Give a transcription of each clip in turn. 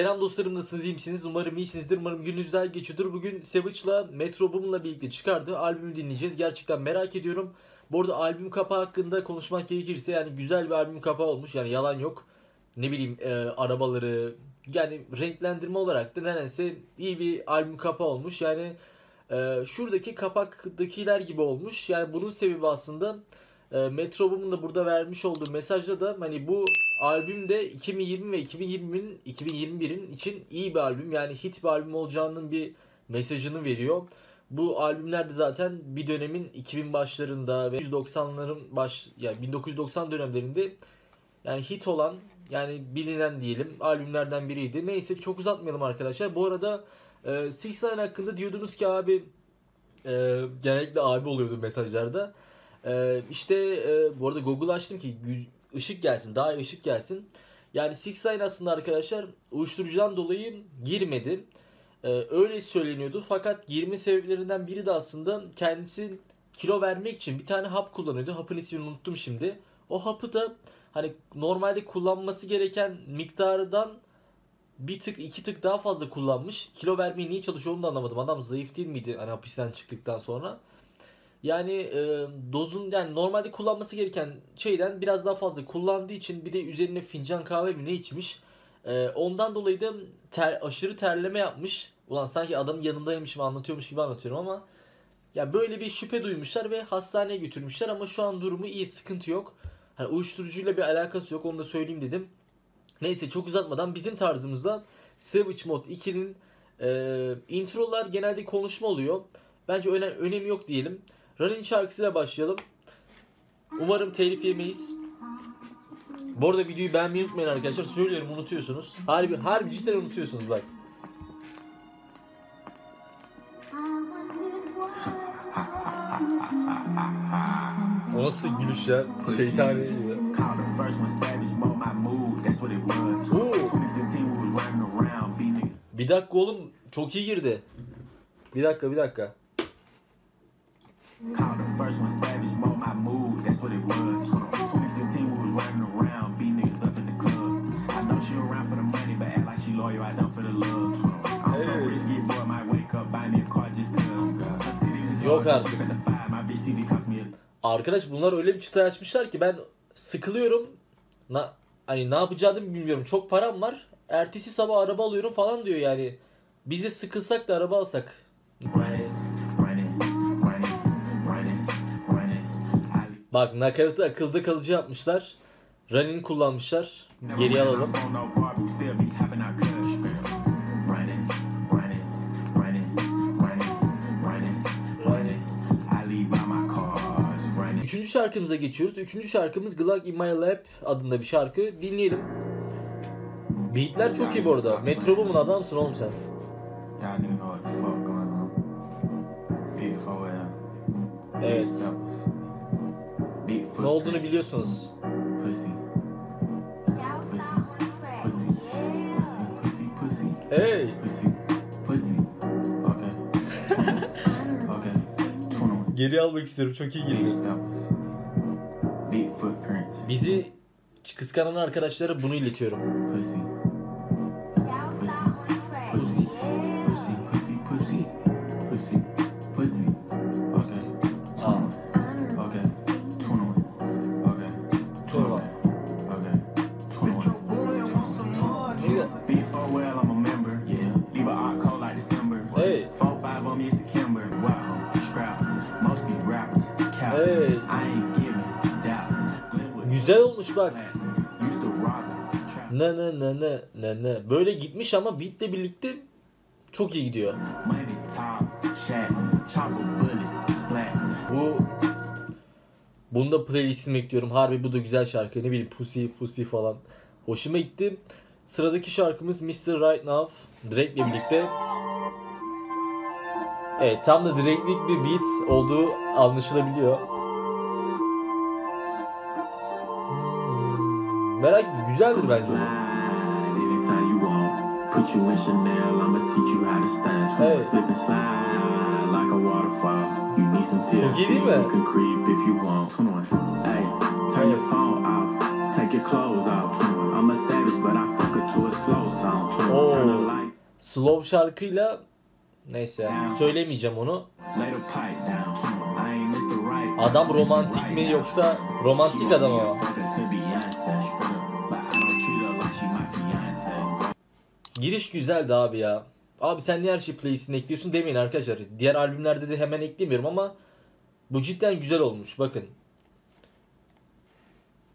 Selam dostlarım nasılsınız iyi misiniz? Umarım iyisinizdir. Umarım gününüz güzel geçiyordur. Bugün Savage'la Metro Boom'la birlikte çıkardı. Albümü dinleyeceğiz. Gerçekten merak ediyorum. Bu arada albüm kapağı hakkında konuşmak gerekirse yani güzel bir albüm kapağı olmuş. Yani yalan yok. Ne bileyim e, arabaları yani renklendirme olarak da nedense iyi bir albüm kapağı olmuş. Yani e, şuradaki kapaktakiler gibi olmuş. Yani bunun sebebi aslında e, Metro Boom'un da burada vermiş olduğu mesajda da hani bu albüm de 2020 ve 2020'nin 2021'in için iyi bir albüm. Yani hit bir albüm olacağının bir mesajını veriyor. Bu albümler de zaten bir dönemin 2000 başlarında ve 1990'ların baş yani 1990 dönemlerinde yani hit olan yani bilinen diyelim albümlerden biriydi. Neyse çok uzatmayalım arkadaşlar. Bu arada e, Six Nine hakkında diyordunuz ki abi e, genellikle abi oluyordu mesajlarda. E, işte e, bu arada Google açtım ki ışık gelsin, daha iyi ışık gelsin. Yani Six Nine aslında arkadaşlar uyuşturucudan dolayı girmedi. Ee, öyle söyleniyordu. Fakat girme sebeplerinden biri de aslında kendisi kilo vermek için bir tane hap kullanıyordu. Hapın ismini unuttum şimdi. O hapı da hani normalde kullanması gereken miktardan bir tık iki tık daha fazla kullanmış. Kilo vermeye niye çalışıyor onu da anlamadım. Adam zayıf değil miydi hani hapisten çıktıktan sonra? Yani e, dozun yani normalde kullanması gereken şeyden biraz daha fazla kullandığı için bir de üzerine fincan kahve mi ne içmiş. E, ondan dolayı da ter, aşırı terleme yapmış. Ulan sanki adamın yanındaymışım anlatıyormuş gibi anlatıyorum ama ya böyle bir şüphe duymuşlar ve hastaneye götürmüşler ama şu an durumu iyi sıkıntı yok. Hani uyuşturucuyla bir alakası yok onu da söyleyeyim dedim. Neyse çok uzatmadan bizim tarzımızda Savage Mode 2'nin e, introlar genelde konuşma oluyor. Bence öne, önemi yok diyelim. Running şarkısıyla başlayalım. Umarım telif yemeyiz. Bu arada videoyu beğenmeyi unutmayın arkadaşlar. Söylüyorum unutuyorsunuz. Harbi, harbi cidden unutuyorsunuz bak. O nasıl gülüş ya? Şeytani gibi. Called the first one savage, mold my mood, that's what it was. Ooh. 2015, we was running around, beat niggas. Bir dakika oğlum çok iyi girdi. Bir dakika bir dakika. Called the first one savage, mold my mood, that's what it was. 2015, we was running around, beat niggas up in the club. I know she around for the money, but act like she loyal, I don't for the love. I'm so Hey. rich, get bored, might wake up, buy me a car just cause. Yok artık. Arkadaş bunlar öyle bir çıta açmışlar ki ben sıkılıyorum. Na, hani ne yapacağımı bilmiyorum. Çok param var. Ertesi sabah araba alıyorum falan diyor yani. Biz de sıkılsak da araba alsak. Bak nakaratı akılda kalıcı yapmışlar. Running kullanmışlar. Geri alalım. Üçüncü şarkımıza geçiyoruz. Üçüncü şarkımız Glock in My Lap adında bir şarkı. Dinleyelim. Beatler çok iyi bu arada. Metro Boomin adamsın oğlum sen. Evet. Ne olduğunu biliyorsunuz. Hey. pussy, pussy. Okay. okay. 21. Geri almak istiyorum. Çok iyi girdi. Bizi kıskanan arkadaşlara bunu iletiyorum. Pussy, bak. Ne ne ne ne ne ne. Böyle gitmiş ama beatle birlikte çok iyi gidiyor. Bu bunu da playlistime ekliyorum. Harbi bu da güzel şarkı. Ne bileyim Pussy Pussy falan. Hoşuma gitti. Sıradaki şarkımız Mr. Right Now Drake'le birlikte. Evet tam da Drake'lik bir beat olduğu anlaşılabiliyor. You need some TLC, Çok iyi değil mi? you can creep if you want. 21. Hey, turn your phone off. Take your clothes off. I'm a savage, but I fuck her to a slow şarkıyla neyse söylemeyeceğim onu. Adam romantik mi yoksa romantik adam ama. Giriş güzeldi abi ya. Abi sen niye her şeyi playlistine ekliyorsun demeyin arkadaşlar. Diğer albümlerde de hemen eklemiyorum ama bu cidden güzel olmuş bakın.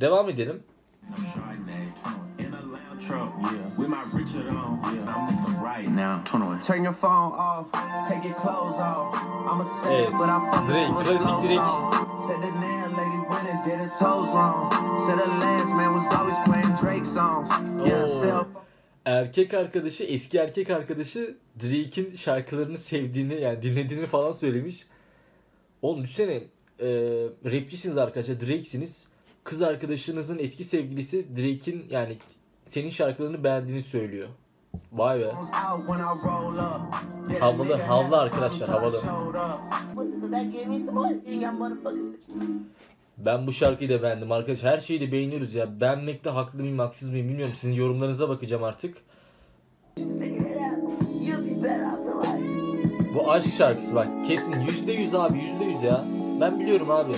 Devam edelim. Chardonnay, in a lounge truck, yeah. With my Richard on, yeah. I'm Mr. Right now, 21. Turn your phone off, take your clothes off. I'm a sad, Evet, Drake, klasik Drake. Erkek arkadaşı, eski erkek arkadaşı Drake'in şarkılarını sevdiğini yani dinlediğini falan söylemiş. Oğlum düşünsene e, rapçisiniz arkadaşlar Drake'siniz. Kız arkadaşınızın eski sevgilisi Drake'in yani senin şarkılarını beğendiğini söylüyor. Vay be. Havalı, had arkadaşlar, havalı. Ben bu şarkıyı da beğendim arkadaşlar. Her şeyi de beğeniyoruz ya. Beğenmekte haklı mıyım haksız mıyım bilmiyorum. Sizin yorumlarınıza bakacağım artık. Bu aşk şarkısı bak. Kesin %100 abi %100 ya. Ben biliyorum abi.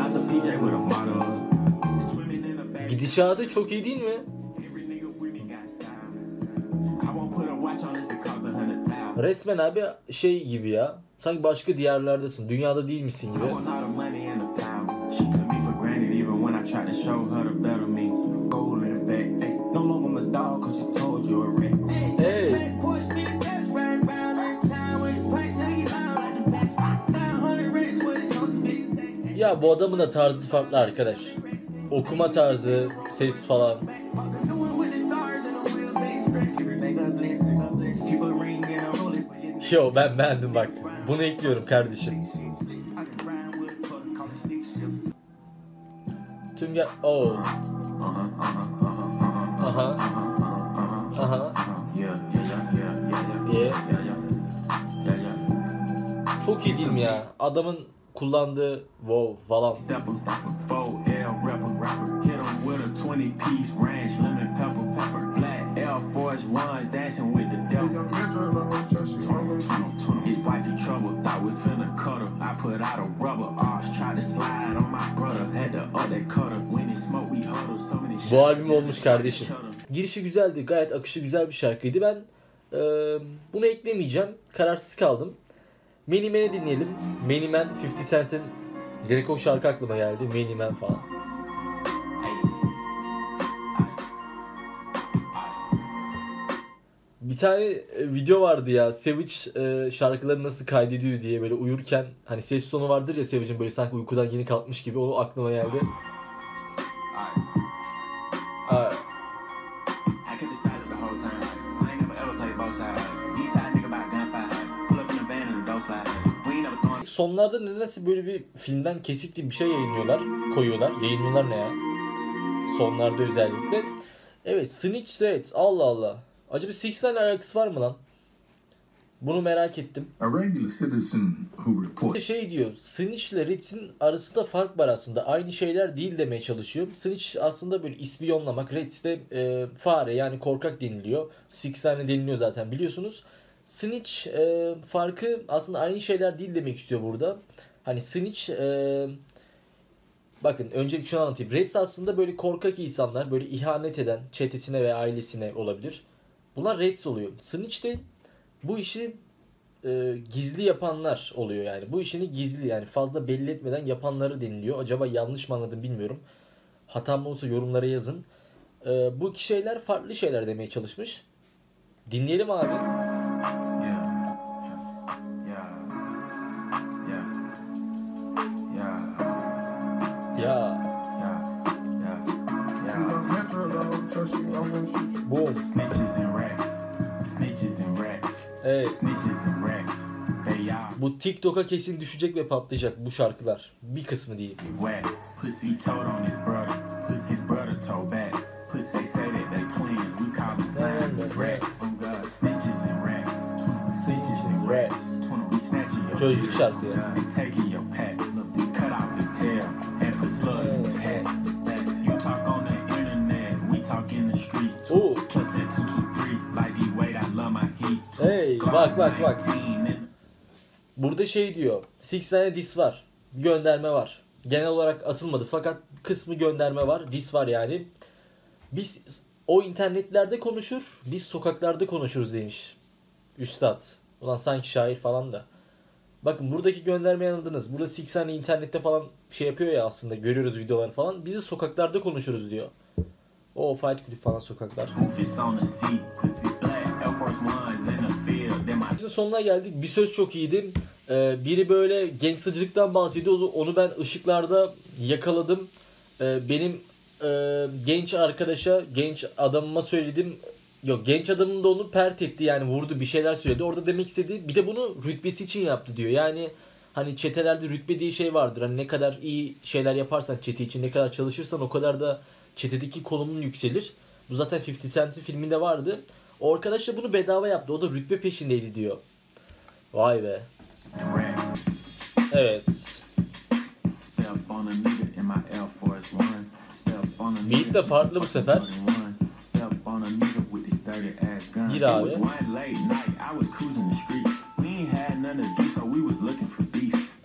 Light up. Nigga, we be Resmen abi şey gibi ya. Sanki başka diyarlardasın. Dünyada değil misin gibi. want all the money and the power. She took me for granted even when I tried to show her the better me. Gold in the back, ay. No longer my dog, cause you told you a rat. Hey. Push me, steps right round every time when you play, so you know like the best. 900 racks, what it's supposed to be. Ya bu adamın da tarzı farklı arkadaş. Okuma tarzı, ses falan. Yo ben beğendim bak. Bunu ekliyorum kardeşim. Tüm ya... Oh. Aha. Aha. yeah. Çok iyi değil mi ya? Adamın kullandığı wow falan. Wife in trouble, thought was finna cut her. I put out a rubber arch, tried to slide on my brother. Had to up that cutter. When it smoke, we huddle. So many Bu albüm olmuş kardeşim. Girişi güzeldi. Gayet akışı güzel bir şarkıydı. Ben e, bunu eklemeyeceğim. Kararsız kaldım. Many Man'i dinleyelim. Many Man 50 Cent'in direkt o şarkı aklıma geldi. Many Man falan. Bir tane e, video vardı ya Savage e, şarkıları nasıl kaydediyor diye böyle uyurken hani ses tonu vardır ya Savage'in böyle sanki uykudan yeni kalkmış gibi o aklıma geldi. Aa, sonlarda nedense böyle bir filmden kesik bir şey yayınlıyorlar, koyuyorlar. Yayınlıyorlar ne ya? Sonlarda özellikle. Evet, Snitch Threads. Allah Allah. Acaba Six Nine alakası var mı lan? Bunu merak ettim. Şey diyor. Snitch ile Reds'in arasında fark var aslında. Aynı şeyler değil demeye çalışıyor. Snitch aslında böyle ispiyonlamak. Reds de e, fare yani korkak deniliyor. Six Nine deniliyor zaten biliyorsunuz. Snitch e, farkı aslında aynı şeyler değil demek istiyor burada. Hani Snitch e, bakın öncelikle şunu anlatayım. Reds aslında böyle korkak insanlar. Böyle ihanet eden çetesine ve ailesine olabilir. Bunlar Reds oluyor. Snitch de bu işi e, gizli yapanlar oluyor yani. Bu işini gizli yani fazla belli etmeden yapanları deniliyor. Acaba yanlış mı anladım bilmiyorum. Hatam olsa yorumlara yazın. E, bu iki şeyler farklı şeyler demeye çalışmış. Dinleyelim abi. Evet. Bu TikTok'a kesin düşecek ve patlayacak bu şarkılar. Bir kısmı diyeyim. whack. Pussy Bak bak bak. Burada şey diyor. 6 tane dis var. Gönderme var. Genel olarak atılmadı fakat kısmı gönderme var. Dis var yani. Biz o internetlerde konuşur, biz sokaklarda konuşuruz demiş. Üstad. Ulan sanki şair falan da. Bakın buradaki göndermeyi anladınız. Burada 6 tane internette falan şey yapıyor ya aslında. Görüyoruz videoları falan. Biz de sokaklarda konuşuruz diyor. O Fight Club falan sokaklar. Sonuna geldik. Bir söz çok iyiydi. Ee, biri böyle gangstercılıktan bahsediyordu. Onu ben ışıklarda yakaladım. Ee, benim e, genç arkadaşa, genç adamıma söyledim. Yok genç adamın da onu pert etti yani vurdu bir şeyler söyledi. Orada demek istediği bir de bunu rütbesi için yaptı diyor. Yani hani çetelerde rütbe diye şey vardır. Hani ne kadar iyi şeyler yaparsan çete için ne kadar çalışırsan o kadar da çetedeki konumun yükselir. Bu zaten 50 Cent'in filminde vardı. O arkadaş da bunu bedava yaptı. O da rütbe peşindeydi diyor. Vay be. Evet. Beat de farklı bu sefer. Step on a nigga with this 30 ass gun. Gir abi. Got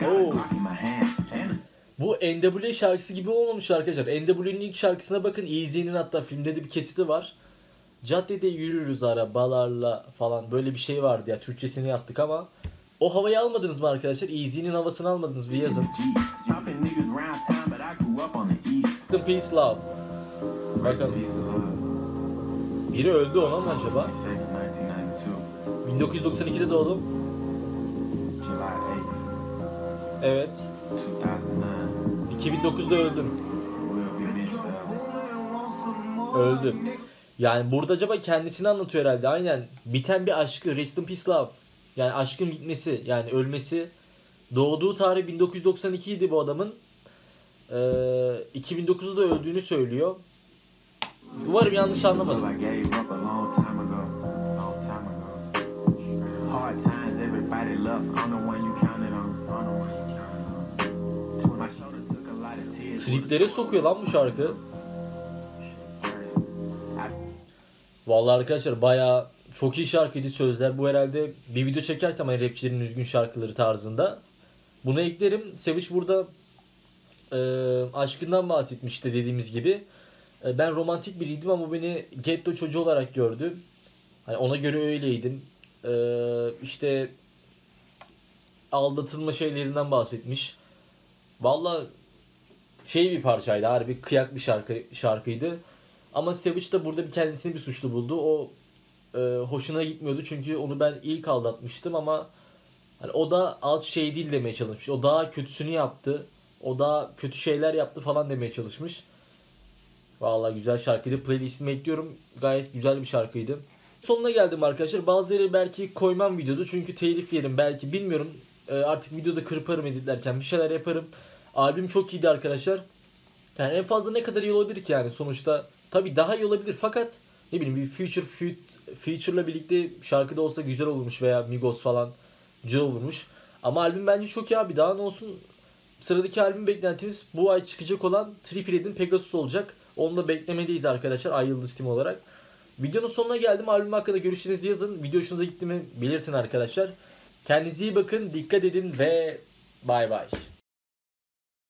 Oh. Bu NWA şarkısı gibi olmamış arkadaşlar. NWA'nın ilk şarkısına bakın. Eazy'nin hatta filmde de bir kesiti var. Caddede yürürüz arabalarla falan böyle bir şey vardı ya. Türkçesini yaptık ama o havayı almadınız mı arkadaşlar? Eazy'nin havasını almadınız mı? Yazın. Rest Peace Love. Bakalım. Biri öldü ona mı acaba? 22nd, 1992. 1992'de doğdum. July 8th, Evet. 2009. 2009'da öldüm. Will Yani burada acaba kendisini anlatıyor herhalde. Aynen. Biten bir aşkı. Rest in Peace Love. Yani aşkın bitmesi. Yani ölmesi. Doğduğu tarih 1992 idi bu adamın. Ee, 2009'da da öldüğünü söylüyor. Umarım yanlış anlamadım. Triplere sokuyor lan bu şarkı. Vallahi arkadaşlar bayağı çok iyi şarkıydı sözler. Bu herhalde bir video çekersem hani rapçilerin üzgün şarkıları tarzında. Bunu eklerim. Seviç burada e, aşkından bahsetmişti dediğimiz gibi. E, ben romantik biriydim ama beni ghetto çocuğu olarak gördü. Hani ona göre öyleydim. E, işte aldatılma şeylerinden bahsetmiş. Vallahi şey bir parçaydı harbi kıyak bir şarkı şarkıydı. Ama Savage da burada bir kendisini bir suçlu buldu. O e, hoşuna gitmiyordu çünkü onu ben ilk aldatmıştım ama hani o da az şey değil demeye çalışmış. O daha kötüsünü yaptı. O daha kötü şeyler yaptı falan demeye çalışmış. Vallahi güzel şarkıydı. Playlistime ekliyorum. Gayet güzel bir şarkıydı. Sonuna geldim arkadaşlar. Bazıları belki koymam videoda çünkü telif yerim belki bilmiyorum. E, artık videoda kırparım editlerken bir şeyler yaparım. Albüm çok iyiydi arkadaşlar. Yani en fazla ne kadar iyi olabilir ki yani sonuçta. Tabi daha iyi olabilir fakat ne bileyim bir future feat- feature'la birlikte şarkıda olsa güzel olurmuş veya Migos falan güzel olurmuş. Ama albüm bence çok iyi abi daha ne olsun. Sıradaki albüm beklentimiz bu ay çıkacak olan Triple Red'in Pegasus olacak. Onu da beklemedeyiz arkadaşlar Ay Yıldız Team olarak. Videonun sonuna geldim. Albüm hakkında görüşlerinizi yazın. Video hoşunuza gitti mi belirtin arkadaşlar. Kendinize iyi bakın, dikkat edin ve bay bay.